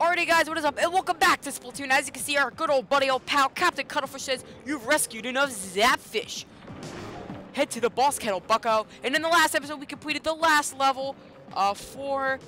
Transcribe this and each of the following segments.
Alrighty guys, what is up? And welcome back to Splatoon. As you can see, our good old buddy, old pal, Captain Cuttlefish says, You've rescued enough Zapfish. Head to the boss kettle, bucko. And in the last episode, we completed the last level uh, for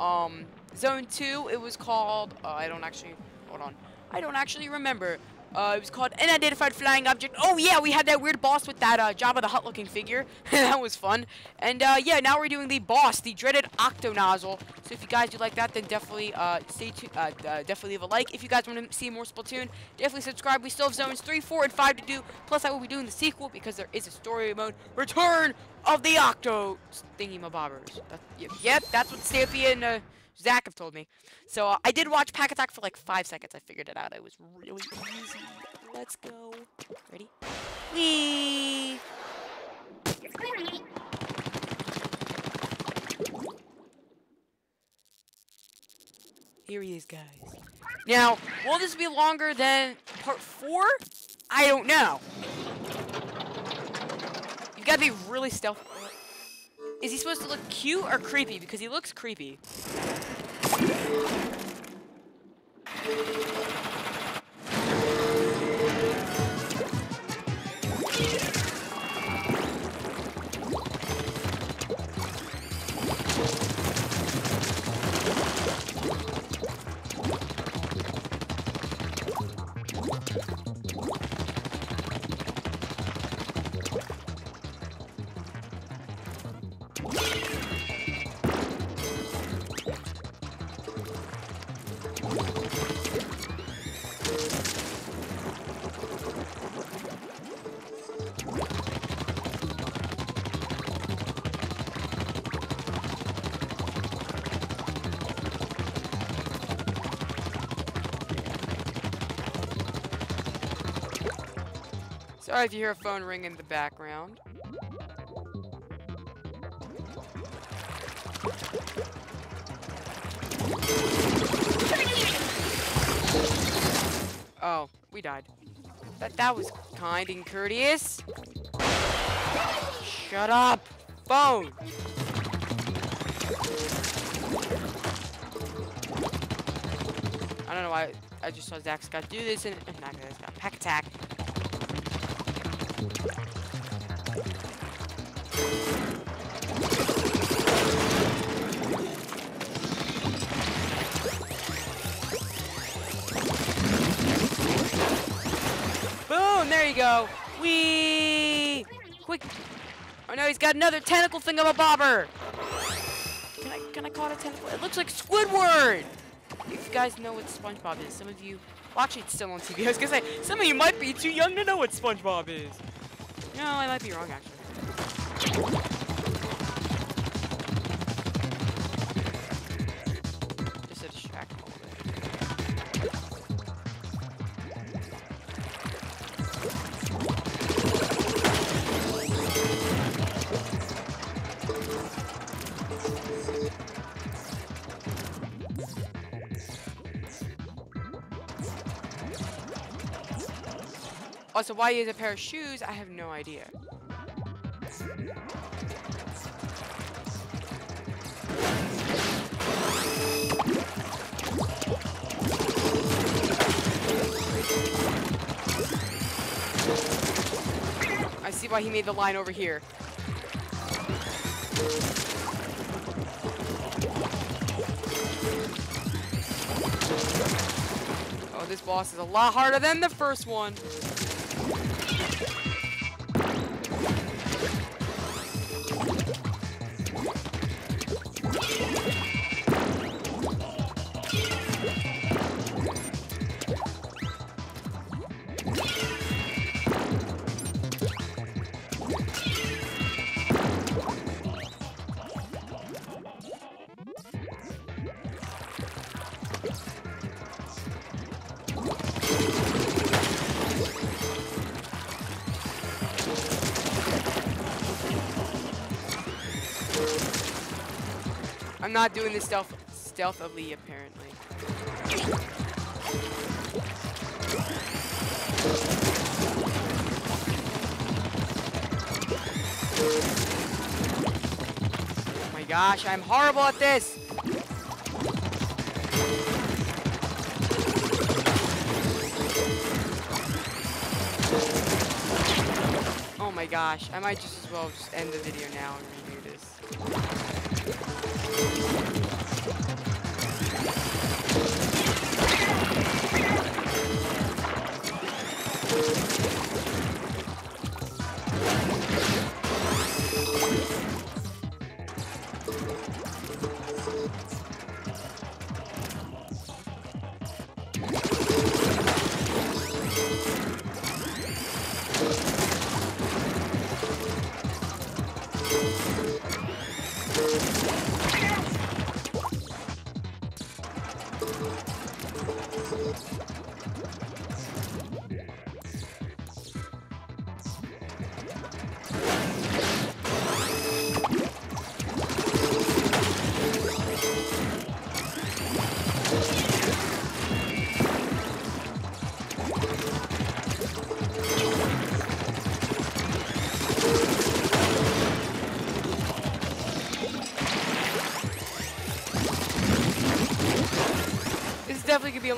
um, Zone 2. It was called, uh, I don't actually, hold on. I don't actually remember. Uh, it was called Unidentified Flying Object. Oh yeah, we had that weird boss with that uh, Jabba the Hutt looking figure. that was fun. And uh, yeah, now we're doing the boss, the dreaded Octonozzle. So if you guys do like that, then definitely uh, stay tuned. Uh, uh, definitely leave a like. If you guys want to see more Splatoon, definitely subscribe. We still have zones three, four, and five to do. Plus, I will be doing the sequel because there is a story mode. Return of the Octo thingy mabobbers. That, yep, yep, that's what Stampy and Zack have told me. So uh, I did watch Pack Attack for like five seconds. I figured it out. It was really easy. Let's go. Ready? Wee. Here he is, guys. Now, will this be longer than part four? I don't know. You gotta be really stealthy. Is he supposed to look cute or creepy? Because he looks creepy. Thank you. Sorry if you hear a phone ring in the background. Oh, we died. That that was kind and courteous. Shut up, phone. I don't know why I just saw Zack Scott do this and not gonna Scott pack attack. Boom! There you go. Wee! Quick! Oh no, he's got another tentacle thing of a bobber. Can I can I call it a tentacle? It looks like Squidward. If you guys know what SpongeBob is, some of you. Well, actually, it's still on TV. I was gonna say some of you might be too young to know what SpongeBob is. No, I might be wrong actually. Also, why he has a pair of shoes, I have no idea. I see why he made the line over here. Oh, this boss is a lot harder than the first one. I'm not doing this stealth stealthily apparently. Oh my gosh, I'm horrible at this! Oh my gosh, I might just as well just end the video now and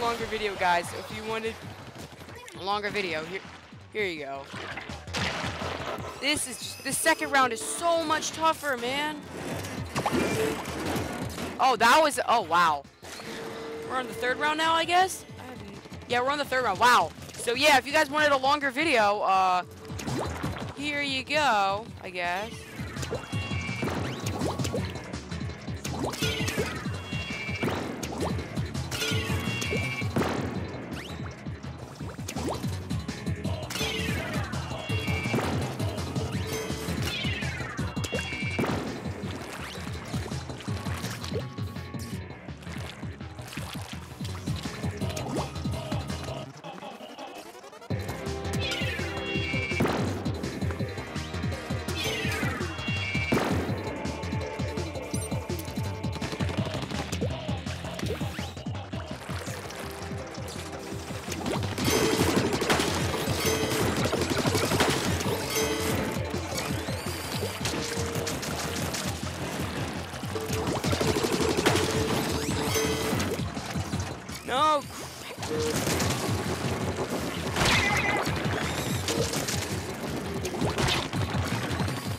longer video, guys. If you wanted a longer video, here, here you go. This is just, this second round is so much tougher, man. Oh, that was, oh, wow. We're on the third round now, I guess? Yeah, we're on the third round. Wow. So, yeah, if you guys wanted a longer video, uh, here you go, I guess.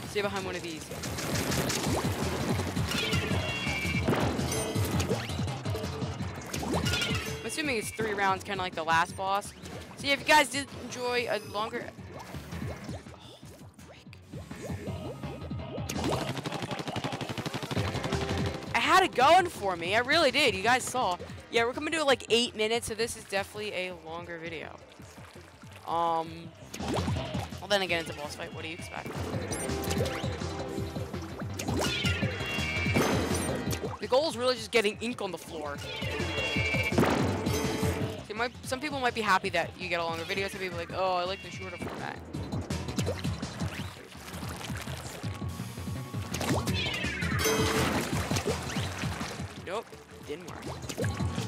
Stay behind one of these. I'm assuming it's three rounds, kind of like the last boss. So yeah, if you guys did enjoy a longer... I had it going for me. I really did. You guys saw. Yeah, we're coming to like eight minutes, so this is definitely a longer video. Um, well then again, it's a boss fight. What do you expect? The goal is really just getting ink on the floor. Some people might be happy that you get a longer video. Some people like, oh, I like the shorter format. Nope, didn't work.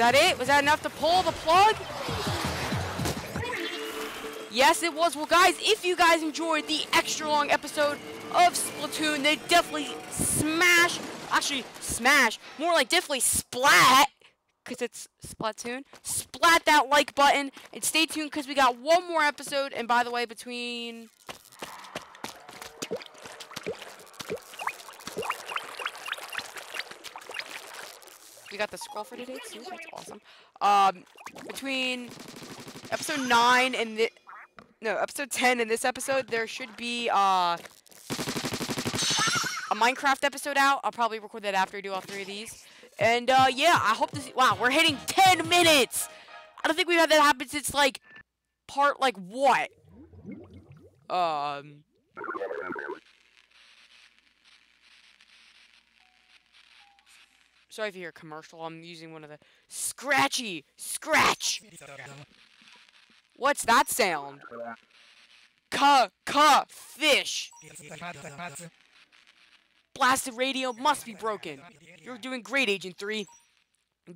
that it? Was that enough to pull the plug? Yes, it was. Well, guys, if you guys enjoyed the extra long episode of Splatoon, they definitely smash, actually smash, more like definitely splat, because it's Splatoon. Splat that like button, and stay tuned because we got one more episode, and by the way, between got the scroll for today too. That's awesome. Um, between episode nine and the no episode ten and this episode, there should be uh a Minecraft episode out. I'll probably record that after I do all three of these. And uh, yeah, I hope see. Wow, we're hitting 10 minutes. I don't think we've had that happen since like part like what? Um. Sorry if you hear commercial. I'm using one of the scratchy scratch. What's that sound? Ka ka fish. Blasted radio must be broken. You're doing great, Agent 3.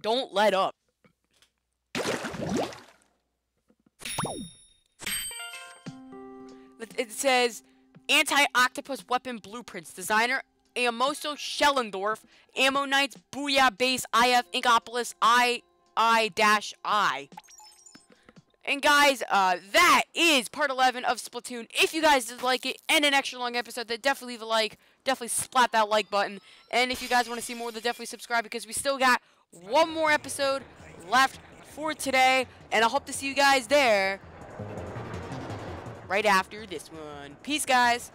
Don't let up. It says anti-octopus weapon blueprints. Designer Amoso Schellendorf. Ammo Knights Booyah Base IF Inkopolis I I dash I. And guys, uh, that is part 11 of Splatoon. If you guys did like it and an extra long episode, then definitely leave a like. Definitely splat that like button. And if you guys want to see more, then definitely subscribe because we still got one more episode left for today. And I hope to see you guys there right after this one. Peace, guys.